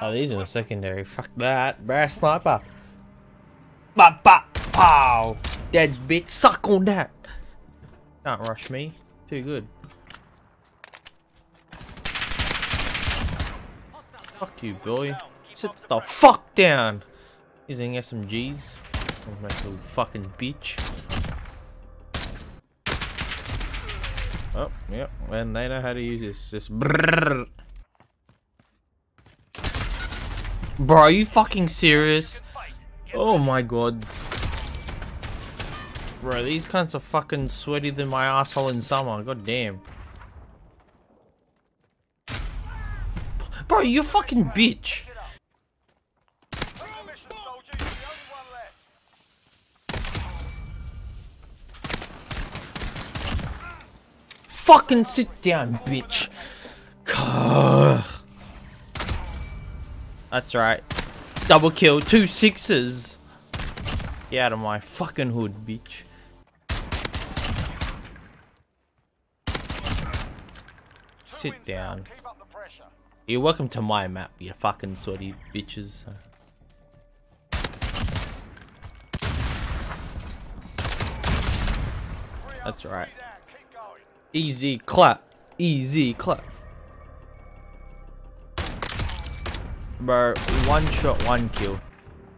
Oh, these are the secondary. Fuck that. Brass sniper. Ba ba pow. Dead bitch. Suck on that. Can't rush me. Too good. Fuck you, boy. Sit the fuck down. Using SMGs. My little fucking bitch. Oh, yep. And they know how to use this. Just brrrr. Bro, are you fucking serious? Oh my god. Bro, these cunts are fucking sweaty than my asshole in summer. God damn. Bro, you fucking bitch. Fucking sit down, bitch. That's right. Double kill, two sixes. Get out of my fucking hood, bitch. Sit down. You're welcome to my map, you fucking sweaty bitches. That's right. Easy clap. Easy clap. Bro, one shot, one kill.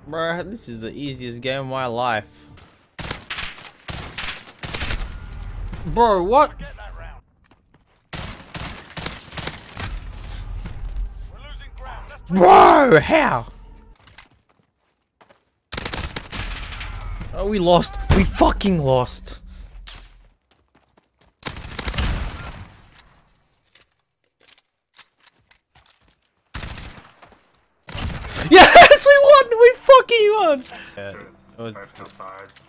Bro, this is the easiest game of my life. Bro, what? Bro, how? Oh, we lost. We fucking lost. Yes, we won! We fucking won! Yeah, oh, Both sides.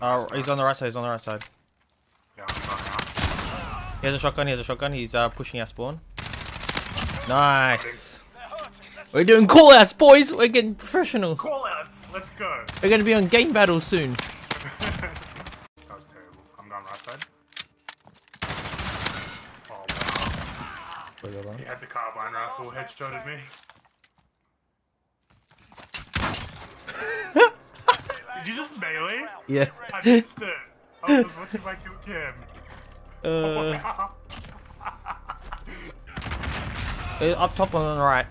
oh, he's on the right side, he's on the right side. Yeah, I'm going now. He has a shotgun, he has a shotgun, he's uh, pushing our spawn. Nice! We're doing callouts, boys! We're getting professional. Call outs! Let's go! We're gonna be on game battle soon. That was terrible. I'm going right side. Oh wow. He had the carbine rifle, headshotted me. Did you just melee? Yeah. I missed it. I was watching my kill cam. Uh, uh, up top on the right.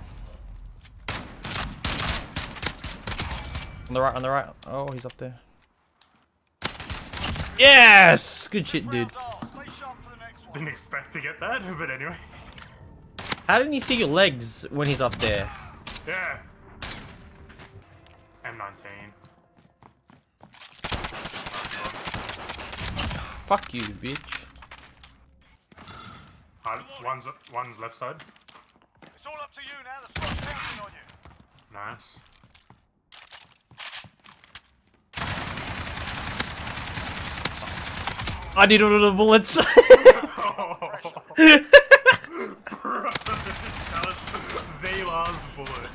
On the right, on the right. Oh, he's up there. Yes! Good shit, dude. Didn't expect to get that, but anyway. How didn't you see your legs when he's up there? Yeah. M19. Fuck you, bitch. Uh, one's one's left side. It's all up to you now. The squad's counting on you. Nice. I need all of the bullets. Bro, that was the bullet.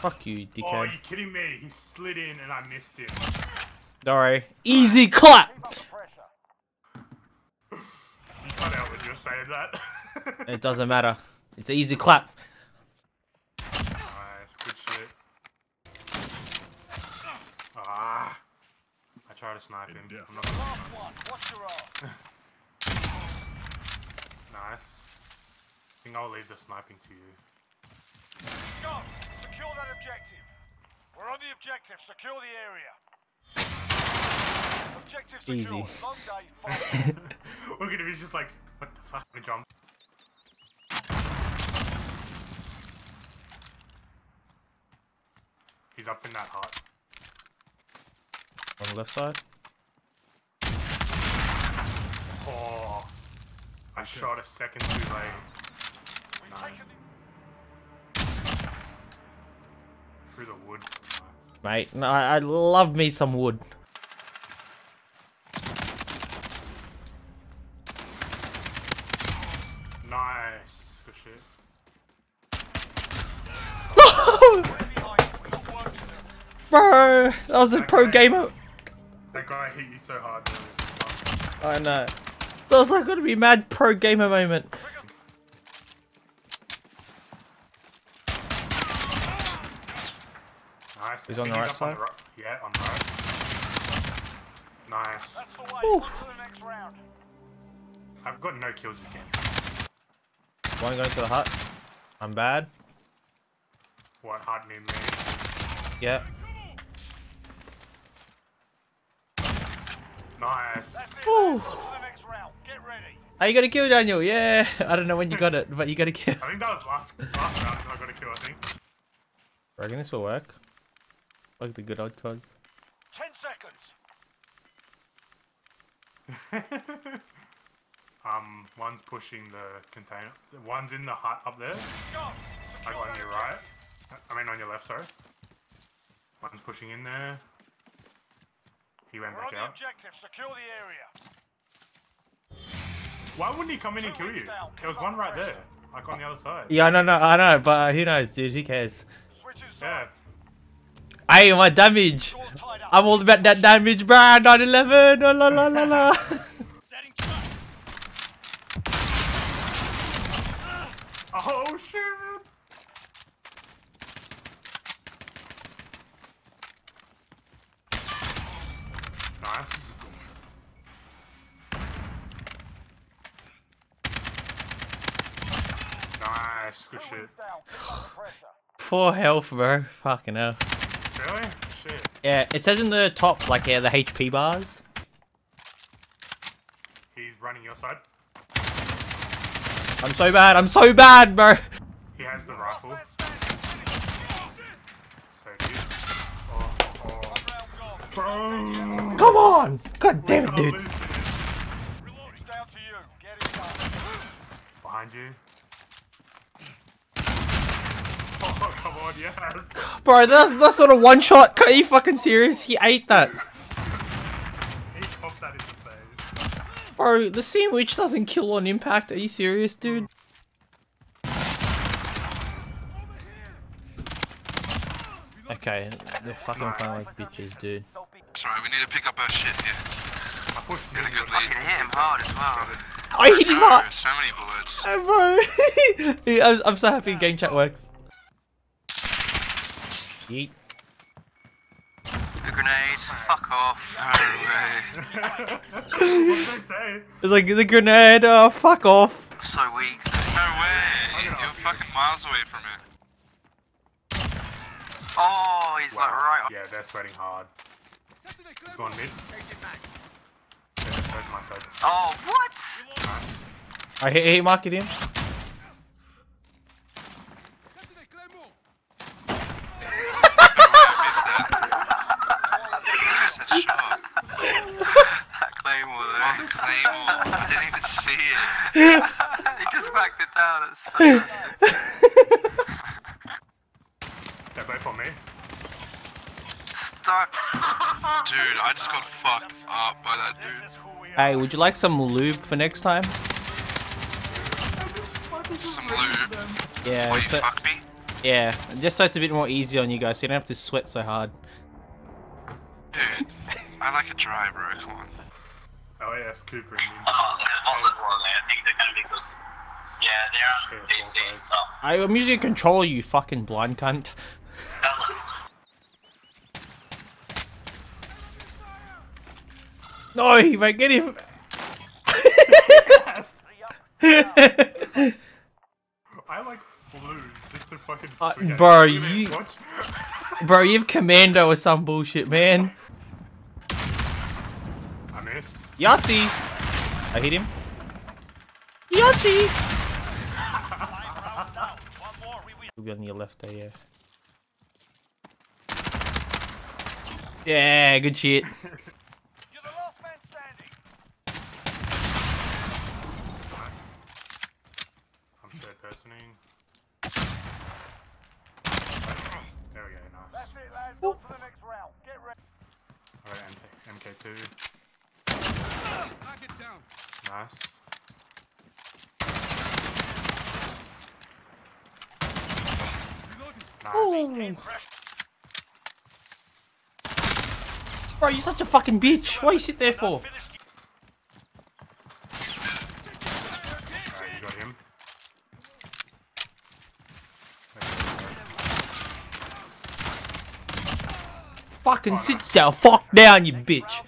Fuck you, Oh, dickhead. are you kidding me? He slid in and I missed him. Don't worry. Easy clap! You cut out when you were saying that. It doesn't matter. It's an easy clap. nice, good shit. Ah. I tried to snipe him. I'm not gonna Last one. Watch your ass. Nice. I think I'll leave the sniping to you. Go. Secure that objective. We're on the objective. Secure the area. Objective Easy. secured. Long day. Fight. Look at him, he's just like, what the fuck? I'm gonna jump. He's up in that hut. On the left side. Oh, I shot a second too late. Nice. Through the wood. Mate, no, I, I love me some wood. Nice. Good shit. behind. We've got work to do. bro. That was a pro gamer. That guy hit you so hard. I know. That was like gonna be mad pro gamer moment. nice. He's on the right up side? ri- yeah, on the right. Nice. That's the way. Ooh. On to the next round. I've got no kills this game. One going to the hut. I'm bad. What hard me me? Yeah. Nice. That's. Ooh. On to the next round. Get ready. How you gonna kill, Daniel? Yeah. I don't know when you got it, but you got to kill. I think that was last last round. I got a kill. I think. Reckon this will work. Like the good old codes. Ten seconds. um, one's pushing the container. One's in the hut up there. Go. Like on your right. I mean on your left, sorry. One's pushing in there. He went We're on back the objective. Secure the area. Why wouldn't he come in and kill you? There was one right there. Like on the other side. Yeah, I know, no, I know, but uh, who knows, dude? Who cares? Switching Yeah. sides. Hey, my damage. Doors tied up. I'm all about that damage, bruh. 911. La la la la la. Oh shit! Nice. Nice, good Two shit. weeks down. Keep up the pressure. Four health, bro. Fucking hell. Really? Shit. Yeah, it says in the top, like, yeah, the HP bars. He's running your side. I'm so bad. I'm so bad, bro. He has the rifle. Man standing. So do you. Oh, oh. Round gone. Bro! Come on. God damn it, Can't dude. lose this. It's down to you. Get it done. Behind you. Oh, come on, yes. Bro, that's that's not a one shot. Are you fucking serious? He ate that. He popped that in the face. Bro, the sandwich doesn't kill on impact. Are you serious, dude? Okay, they're fucking playing like bitches, dude. Sorry, we need to pick up our shit here. I pushed Got a good lead. Fucking hit him hard as well. I hit him No, up, so many bullets. uh, bro. I'm, I'm so happy game chat works. Yeet. The grenades, fuck off. No way. what did they say? It's like the grenade. Oh, fuck off. So weak. No way. You're fucking miles away from it. Oh, he's like right. Yeah, they're sweating hard. He's going mid. Yeah, my side. Oh, what? Nice. I hit, hit market him. I missed that. I missed that shot. That claymore One though. I didn't even see it. he just backed it down. It's fantastic. They're both on me. Stuck. Dude, I just got fucked up by that dude. This is who we are. Hey, would you like some lube for next time? Some lube. Yeah, Will so, fuck me? yeah, just so it's a bit more easy on you guys, so you don't have to sweat so hard. Dude, I like a dry bro, come on. LAS Cooper and Oh, there's one with one there. I think they're gonna be good. Yeah, they're on Yeah, PC full and size. stuff. I, I'm using a controller, you fucking blind cunt. No, he might get him. I like flew just to fucking Uh, bro, him. Look at this, you- watch. Bro, you have commando or some bullshit, man. I missed. Yahtzee! I hit him. Yahtzee! Five rounds down. One more. We win. He'll be on your left there, yeah. Yeah, good shit. You're the last man standing. Nice. I'm third personing. There we go, nice. That's it, lads. On to the next round. Get ready. Alright, MK2. Nice. Nice. Bro, you're such a fucking bitch. What you sit there for? Finish you got him. Fucking sit down. Fuck down, you bitch.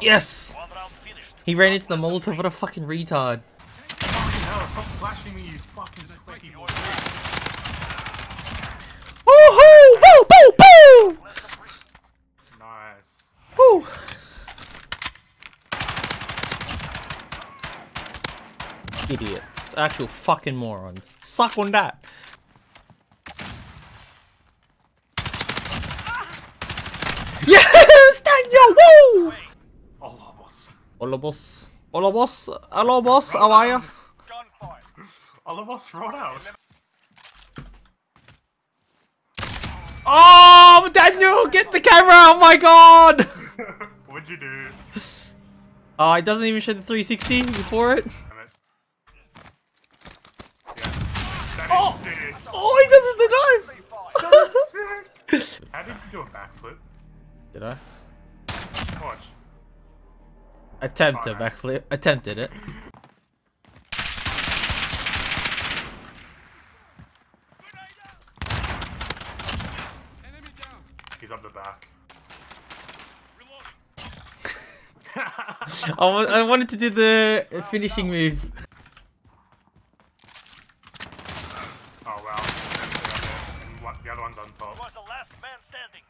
Yes! one round finished. He ran into the Molotov. What a fucking retard. Fucking hell, stop flashing me, you fucking sweaty boy. Woohoo! Boo! Boo! Boo! Nice. Woo! Idiots. Actual fucking morons. Suck on that. Yes! Daniel! Woo! Allah, boss. Hola boss. Hola boss. Hello boss. How are ya? Gunfight. Boss, roll out. Oh, Daniel, get the camera! Oh my god! What'd you do? Oh, it doesn't even show the 360 before it. Damn it. Yeah. That is oh! sick. Oh, he does with the knife! How did you do a backflip? Did I? Watch. Attempt a backflip. Attempted it. He's up the back. I, I wanted to do the finishing move. Oh wow. And what, the other one's on top. Was the last man standing.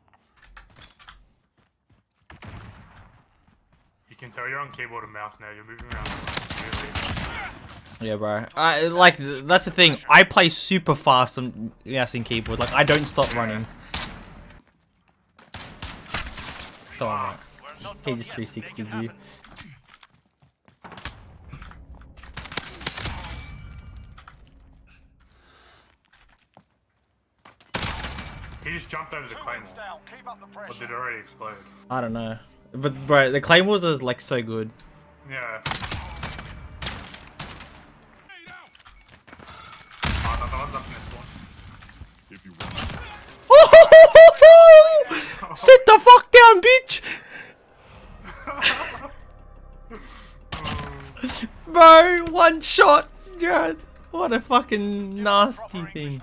You can tell you're on keyboard and mouse now. You're moving around. Yeah, bro. I like that's the thing. I play super fast on mouse and keyboard. Like I don't stop running. Come on, mate. We're not He just 360 Make view. He just jumped over the Two claymore. wins down. Keep up the Or did it already explode? I don't know. But bro, the claymores are like so good. Yeah. Oh, the one's up in this one. If you want. Sit the fuck down, bitch! Bro, one shot. God, what a fucking nasty thing.